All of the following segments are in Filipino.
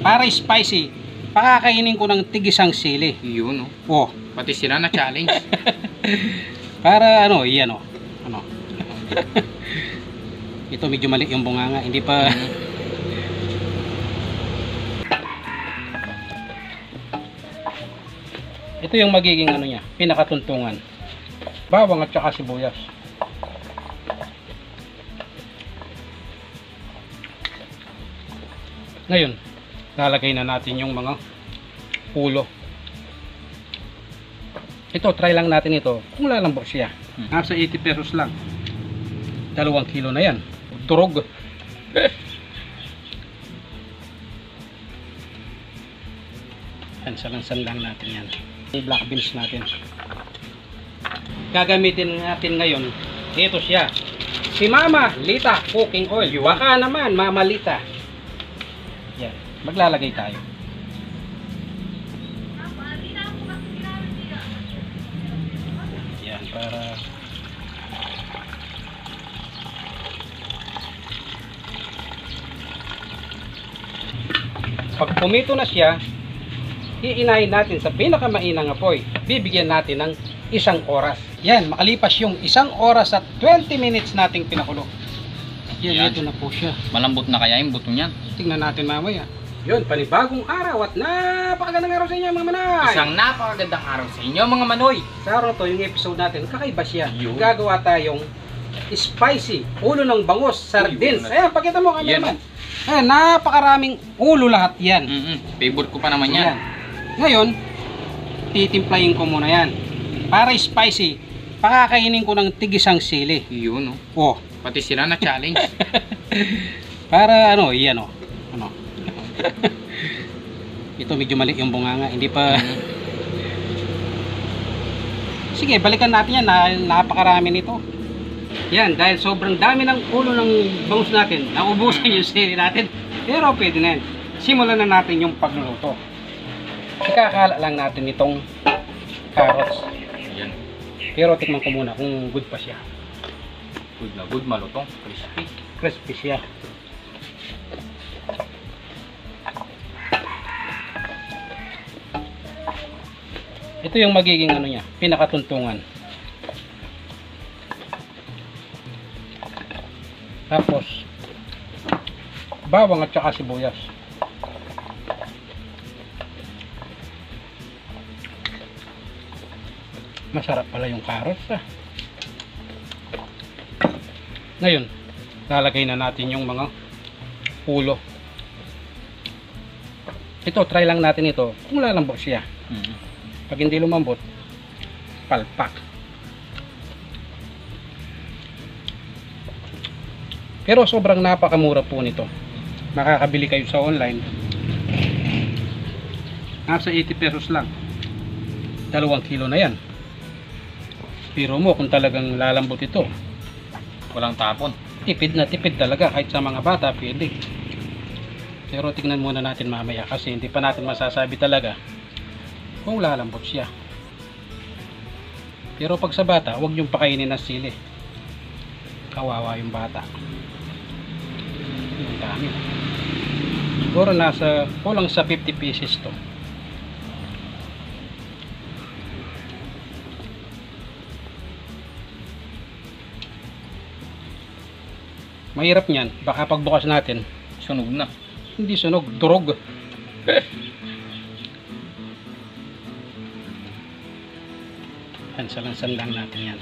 Para spicy, pakakainin ko ng tigisang sili. Yun, oh. Oh, Pati sila na challenge. para ano, iyan oh. Ano? Ito medyo mali yung bunganga, hindi pa Ito yung magiging ano niya, pinakatuntungan. Bawang at saka sibuyas. Ngayon, lalagay na natin yung mga ulo. Ito, try lang natin ito. Kung lalambot siya. Hmm. Nasa 80 pesos lang. Dalawang kilo na yan. Turog. Yan, salang-sandang natin yan. Yung black beans natin. Gagamitin natin ngayon, ito siya. Si Mama Lita Cooking Oil. Baka naman, Mama Lita. Yan, maglalagay tayo. Yan, para Pag pumito na siya, iinahin natin sa pinakamainang apoy. Bibigyan natin ng isang oras. Yan, makalipas yung isang oras at 20 minutes nating pinakulo. Yan, Yan. ito na po siya. Malambot na kaya yung buto niyan. Tingnan natin mamaya. Yun, panibagong araw at napakagandang araw sa inyo mga manay. Isang napakagandang araw sa inyo mga manoy. Sa araw to, yung episode natin, kakaiba siya. Yun. Gagawa tayong spicy, ulo ng bangos, sardines. Yun. Ayan, pakita mo kami Yan. naman. Ayan, napakaraming ulo lahat yan. Mm Favorite ko pa naman yan. Yan. Ngayon, titimplahin ko muna yan. Para spicy, pakakainin ko ng tigisang sili. Yun, oh. Oh, Pati sila na challenge. para ano, iyan oh. Ito medyo mali yung bunganga, hindi pa... Mm. Sige, balikan natin yan. Na, napakarami nito. Yan, dahil sobrang dami ng ulo ng bangus natin, naubusan yung sili natin. Pero pwede na yan. Simulan na natin yung pagluluto. Ikakala lang natin itong carrots. Yan. Pero tikman ko muna kung good pa siya. Good na good, malutong, crispy. Crispy siya. Ito yung magiging ano niya, pinakatuntungan. Tapos, bawang at saka sibuyas. Masarap pala yung carrots ah. Ngayon, lalagay na natin yung mga ulo. Ito, try lang natin ito. Kung lalambot siya. Mm. Pag hindi lumambot, palpak. Pero sobrang napakamura po nito. Makakabili kayo sa online. Nasa 80 pesos lang. Dalawang kilo na yan. Pero mo kung talagang lalambot ito, Walang tapon. tipid na tipid talaga kahit sa mga bata pwede pero tignan muna natin mamaya kasi hindi pa natin masasabi talaga kung lalambot siya. Pero pag sa bata huwag niyong pakainin ng sili. Kawawa yung bata. Ang dami. Siguro nasa kulang sa 50 pieces to. Mahirap niyan. Baka pagbukas natin Sunog na. hindi sunog, durog yan, salang-sandang natin yan.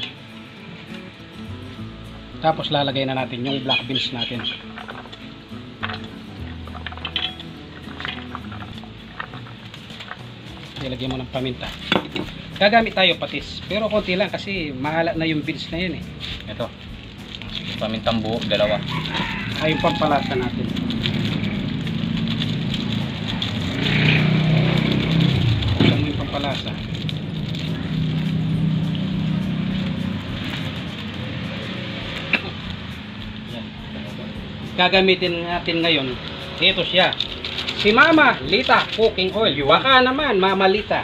Tapos lalagay na natin yung black beans natin. Ilagay mo ng paminta. Gagamit tayo patis. Pero konti lang kasi mahala na yung beans na yun eh. Ito. Pamintang buo, dalawa. ay yung pampalasa natin. Yung pampalasa gagamitin natin ngayon. Ito siya. Si Mama Lita Cooking Oil. Baka naman Mama Lita.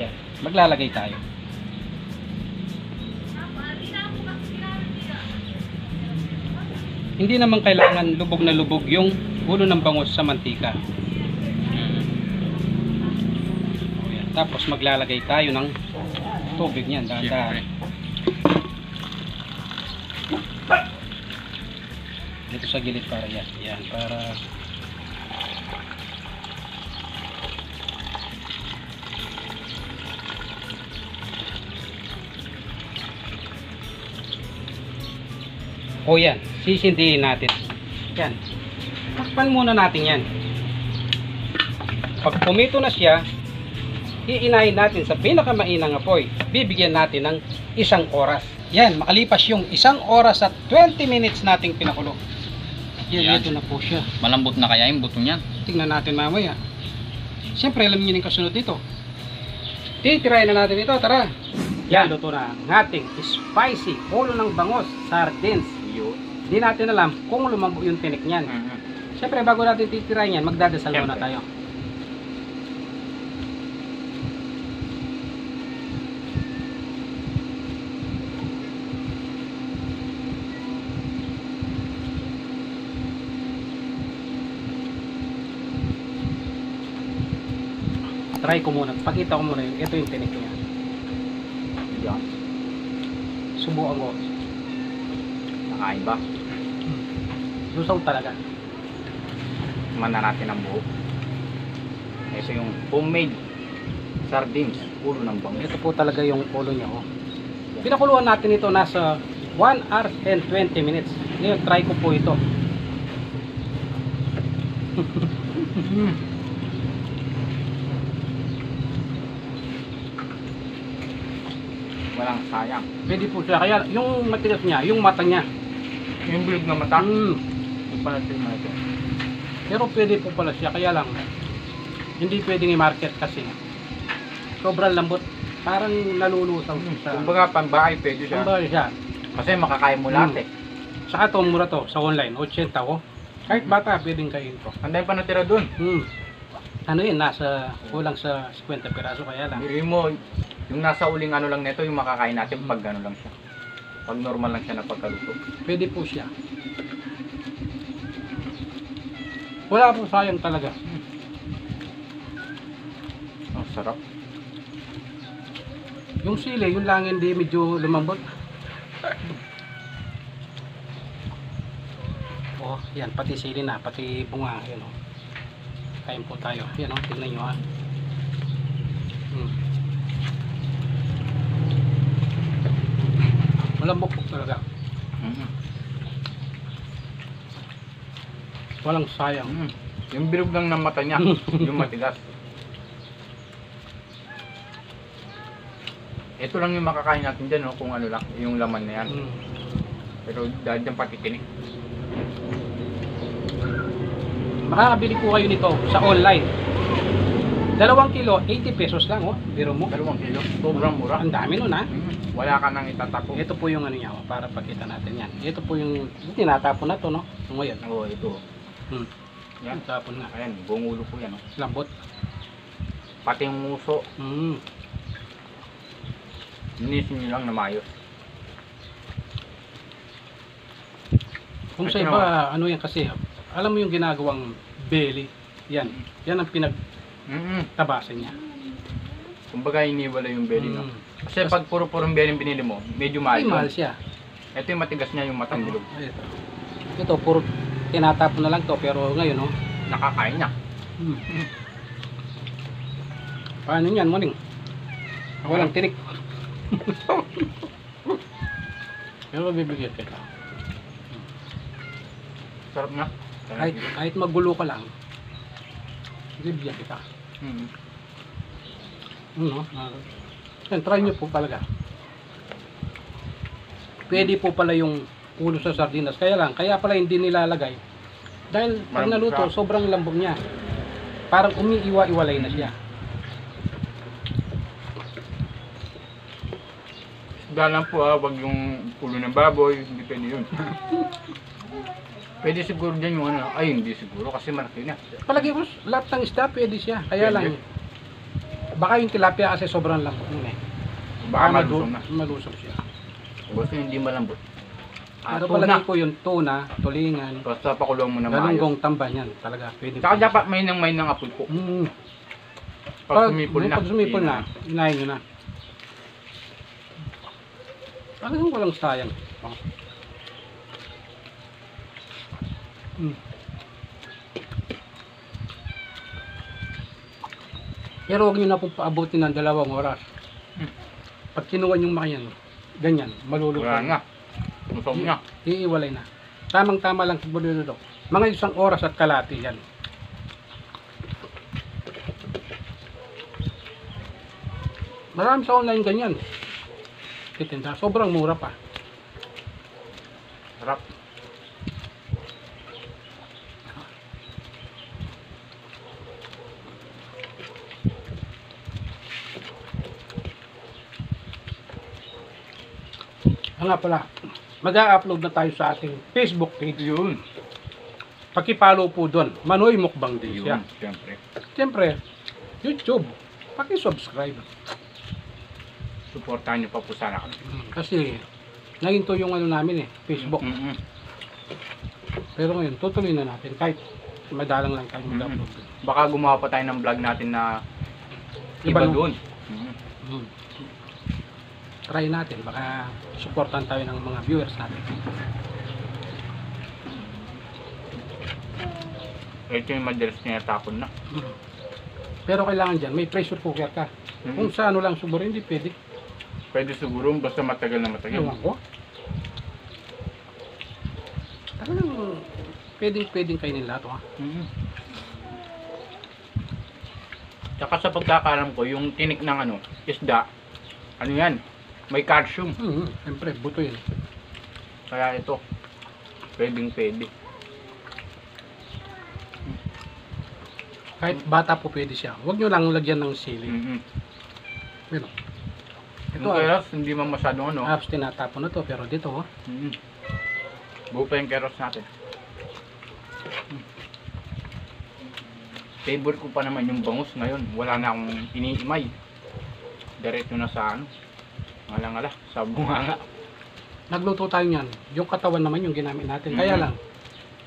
Yan. Maglalagay tayo. Hindi naman kailangan lubog na lubog yung ulo ng bangus sa mantika. Yan. Tapos maglalagay tayo ng tubig niyan, dahan-dahan. Sa gilid para yan. Yan, para O yan, sisindihin natin. Yan. Takpan muna natin yan. Pag pumito na siya, iinahin natin sa pinakamainang apoy. Bibigyan natin ng isang oras. Yan, makalipas yung isang oras at 20 minutes nating pinakulo. Yan, Yan. ito na po siya. Malambot na kaya yung buto niyan. Tingnan natin mamaya. Siyempre, alam niyo yung kasunod dito. Titirayin na natin ito, tara. Yan, luto na ang ating spicy ulo ng bangos, sardines. Yun. Hindi natin alam kung lumambo yung tinik niyan. Mm. Siyempre, bago natin titirayin yan, magdadasal muna tayo. Try ko muna. Pakita ko muna yun. Ito yung tinik niya. Yan. Subukan ko. Nakain ba? Lusaw talaga. Mana natin ang buo. Ito yung homemade sardines. Ulo ng bangus. Ito po talaga yung ulo niya. Oh. Pinakuluan natin ito nasa 1 hour and 20 minutes. Ngayon, try ko po ito. Walang sayang. Pwede po siya. Kaya yung matigas niya, yung mata niya. Yung bilog na mata. Mm. Yung pala ito ito. Pero pwede po pala siya. Kaya lang, hindi pwedeng i-market kasi sobrang lambot. Parang nalulusaw siya. Kumbaga pambahay pwede siya. Kumbaga siya. Kasi makakain mo Mm. lahat eh. Saka ito, mura to sa online. 80 ko. Kahit bata, pwedeng kain to. Ang dami pa natira dun. Hmm. Ano yun, nasa, kulang sa 50 piraso kaya lang. Biri mo, yung nasa uling ano lang nito, yung makakain natin pag ano lang siya. Pag normal lang siya na pagkaluto. Pwede po siya. Wala po sayang talaga. Ang sarap. Yung sili, yung lang hindi medyo lumambot. Oh, yan, pati sili na, pati bunga, yun oh. Kain po tayo. Yan oh, tignan nyo ah. Hmm. Malambot po talaga. Mm. Walang sayang. Mm. Yung bilog lang ng mata niya, yung matigas. Ito lang yung makakain natin dyan, no, kung ano lang, yung laman na yan. Hmm. Pero dahil dyan pati tinik. Makakabili po kayo nito sa online. Dalawang kilo, 80 pesos lang oh. Biro mo. Dalawang kilo, sobrang mura. Ang dami nun ha. Mm. Wala ka nang itatapon. Ito po yung ano niya oh, para pakita natin yan. Ito po yung tinatapon na to no. Ngayon. Oo, ito. Hmm. Yan. Tapon na. Ayan, buong ulo po yan. Oh. Lambot. Pati yung muso, Hmm. linisin nyo lang na maayos. Kung Ay, sa iba, ano yan kasi, alam mo yung ginagawang belly. Yan. Yan ang pinagtabasan Mm niya. Kumbaga iniwala yung belly, no? Hmm. Kasi pag puro-purong belly yung binili mo, medyo mahal. Ay, mahal yun. siya. Ito yung matigas niya, yung matang bilog. Ito. Ito, puro tinatapon na lang to. Pero ngayon, oh, Nakakain niya. Hmm. Paano yan, muling? Walang tinik. Pero bibigyan kita. Sarap na. Kahit, kahit magulo ka lang, bibigyan kita. Mm. Ano? Uh, yan, try nyo po talaga. Pwede po pala yung ulo sa sardinas. Kaya lang, kaya pala hindi nilalagay. Dahil pag naluto, sobrang lambog niya. Parang umiiwa-iwalay na siya. Isda lang po ah, wag yung ulo ng baboy, hindi pwede yun. pwede siguro dyan yung ano, ay hindi siguro kasi malaki na. Palagi ko, lahat ng isda pwede siya. Kaya Pwede. lang, baka yung tilapia kasi sobrang lambot nun eh. Baka malu- malusong na. Malusog siya. Gusto hindi malambot. Ah, Pero tuna. palagay ko yung tuna, tulingan, Basta pakulo mo na maayos. galunggong tamban yan. Talaga, pwede. Saka dapat may nang may ng apul po. Mm. Pag sumipol na. Pag sumipol na, inahin nyo na. Talagang walang sayang. Oh. Mm. Pero huwag nyo na pong paabutin ng dalawang oras. Hmm. Pag kinuha nyo makiyan, ganyan, maluluto. Wala na. Musog na. Iiwalay na. Tamang-tama lang sa bulilo. Mga isang oras at kalati yan. Marami sa online ganyan. Titinda. Sobrang mura pa. Sarap. Nga pala, mag-a-upload na tayo sa ating Facebook page. Yun. Pakipalo po doon. Manoy Mukbang din siya. Yun, siyempre. Siyempre, YouTube. Paki-subscribe. Supportahan nyo pa po sana kami. Kasi, ngayon to yung ano namin eh, Facebook. Mm-mm. Pero ngayon, tutuloy na natin kahit madalang lang tayo mag-upload. Baka gumawa pa tayo ng vlog natin na Iba iba, doon. Mm. Hmm. Try natin, baka supportan tayo ng mga viewers natin. Ito yung madalas niya tapon na. Hmm. Pero kailangan dyan, may pressure cooker ka. Mm. Kung sa ano lang siguro, hindi pwede. Pwede siguro basta matagal na matagal. Ewan ko. Talagang pwedeng pwedeng kainin lahat. Oh. Mm. Tsaka sa pagkakalam ko, yung tinik ng ano, isda, ano yan, may calcium. Hmm, siyempre, buto yun. Kaya ito, pwedeng pwede. Kahit bata po pwede siya. Huwag nyo lang lagyan ng sili. Mm-hmm. Pero, ito Ito ah, keros, hindi man masyadong ano. apps tinatapon na to, pero dito, oh, Mm. Buo pa yung keros natin. Mm. Favorite ko pa naman yung bangus ngayon. Wala na akong iniimay. Diretso na sa ano. Ngala-ngala, sa bunganga. nagluto tayo niyan. Yung katawan naman yung ginamit natin. Kaya Mhm. lang,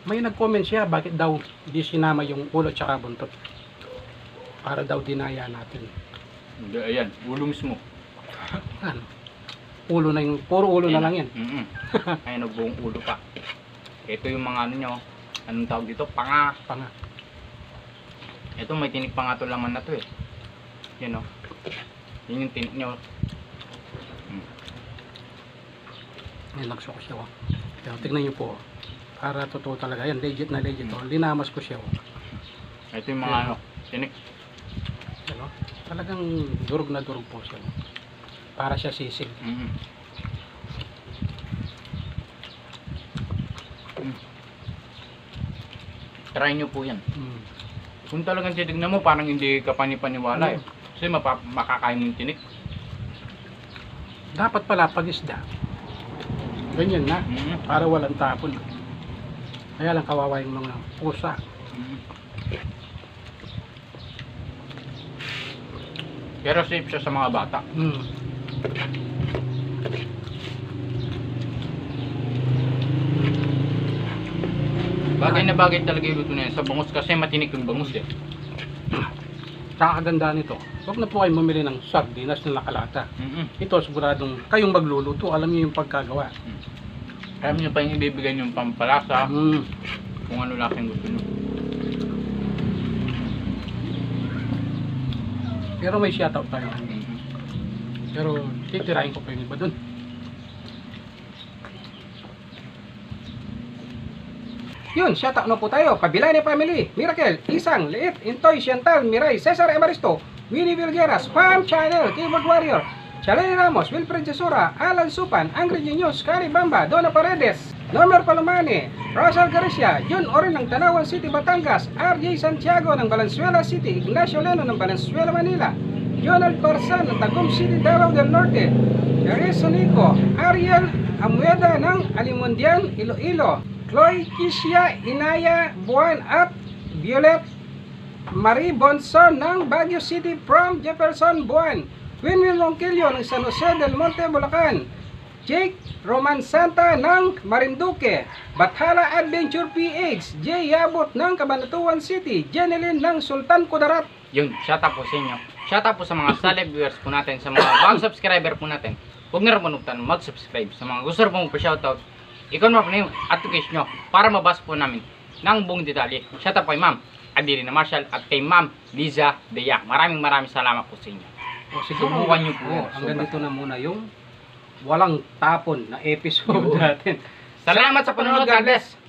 may nag-comment siya bakit daw di sinama yung ulo tsaka buntot. Para daw dinaya natin. Hindi, Ayan, ulo mismo. Ano? Ulo na yung, puro ulo na lang yan. Mm Ayan, buong ulo pa. Ito yung mga ano nyo. Anong tawag dito? Panga. Panga. Ito may tinik pa nga to laman na to eh. Yan o. Yun yung tinik nyo. Mm. May nagsuko siya. Oh. Tignan niyo po. oh. Para totoo talaga. Yan, legit na legit. Oh. Linamas ko siya. Oh. Ito yung mga ano. Tinik. Ano? Talagang durog na durog po siya. oh. Para siya sisig. Mm. Mm. Try nyo po yan. Mm. Kung talagang titignan mo, parang hindi ka panipaniwala eh. Mm. Kasi mapa- makakain mo yung tinik. Dapat pala pag isda. Ganyan na. Mm. Para walang tapon. Kaya lang kawawa yung mga pusa. Mm. Pero safe siya sa mga bata. Mm. Bagay na bagay talaga yung luto na yan sa bangus kasi matinik yung bangus eh. Kakaganda nito. Huwag na po kayo mamili ng sardinas na nakalata. Mm-mm. Ito siguradong kayong magluluto. Alam niyo yung pagkagawa. Alam niyo pa yung ibibigay yung pampalasa Mm. kung ano lasa yung gusto niyo. Pero may shoutout tayo. Pero titirahin ko pa yung iba dun. Yun, shoutout na po tayo. Kabilani Family, Miracle, Isang, Liit, Intoy, Chantal, Miray, Cesar Emaristo, Winnie Vilgueras, Pam Channel, Keyboard Warrior, Chalene Ramos, Wilfred Jesura, Alan Supan, Angry Genius, Cari Bamba, Donna Paredes, Nomer Palomani, Rosal Garcia, Jun Orin ng Tanawan City, Batangas, RJ Santiago ng Valenzuela City, Ignacio Leno ng Valenzuela, Manila, Jonald Corsan ng Tagum City, Davao del Norte, Teresa Sonico, Ariel Amueda ng Alimundian, Iloilo, Chloe Kisya Inaya Buwan at Violet Marie Bonson ng Baguio City from Jefferson Buwan, Winwin Ronquillo ng San Jose del Monte, Bulacan, Jake Roman Santa ng Marinduque, Bathala Adventure PX, Jay Yabot ng Cabanatuan City, Jeneline ng Sultan Kudarat, Yun, shout out po sa inyo. Shout out po sa mga solid viewers po natin, sa mga bagong subscriber po natin. Huwag na rin mag-subscribe. Sa mga gusto rin po magpa-shoutout, ikaw naman po na yung application nyo para mabasa po namin ng buong detalye. Shout out po kay Ma'am Adirina Marshall at kay Ma'am Liza Deya. Maraming maraming salamat po sa inyo. O siguro Subukan niyo po. Oo, hanggang dito na muna yung walang tapon na episode natin. Salamat sa panonood. God bless.